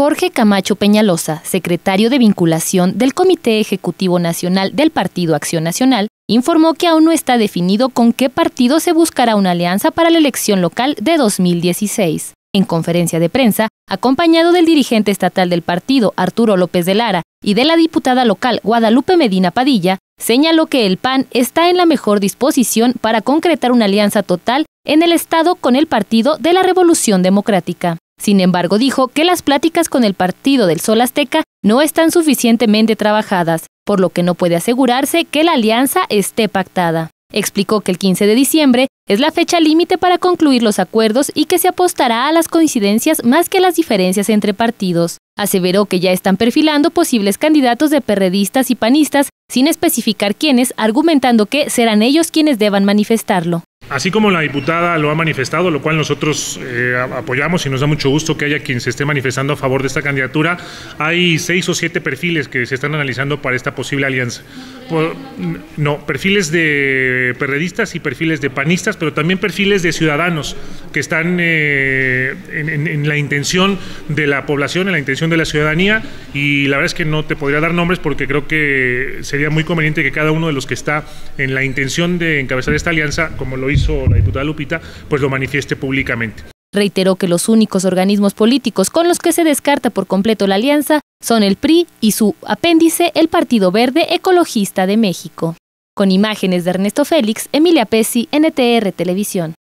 Jorge Camacho Peñalosa, secretario de vinculación del Comité Ejecutivo Nacional del Partido Acción Nacional, informó que aún no está definido con qué partido se buscará una alianza para la elección local de 2016. En conferencia de prensa, acompañado del dirigente estatal del partido, Arturo López de Lara, y de la diputada local, Guadalupe Medina Padilla, señaló que el PAN está en la mejor disposición para concretar una alianza total en el Estado con el Partido de la Revolución Democrática. Sin embargo, dijo que las pláticas con el Partido del Sol Azteca no están suficientemente trabajadas, por lo que no puede asegurarse que la alianza esté pactada. Explicó que el 15 de diciembre es la fecha límite para concluir los acuerdos y que se apostará a las coincidencias más que a las diferencias entre partidos. Aseveró que ya están perfilando posibles candidatos de perredistas y panistas sin especificar quiénes, argumentando que serán ellos quienes deban manifestarlo. Así como la diputada lo ha manifestado, lo cual nosotros eh, apoyamos y nos da mucho gusto que haya quien se esté manifestando a favor de esta candidatura, hay seis o siete perfiles que se están analizando para esta posible alianza. no, perfiles de perredistas y perfiles de panistas, pero también perfiles de ciudadanos que están eh, en, la intención de la población, en la intención de la ciudadanía, y la verdad es que no te podría dar nombres porque creo que sería muy conveniente que cada uno de los que está en la intención de encabezar esta alianza, como lo hizo la diputada Lupita, pues lo manifieste públicamente. Reiteró que los únicos organismos políticos con los que se descarta por completo la alianza son el PRI y su apéndice, el Partido Verde Ecologista de México. Con imágenes de Ernesto Félix, Emilia Pesci, NTR Televisión.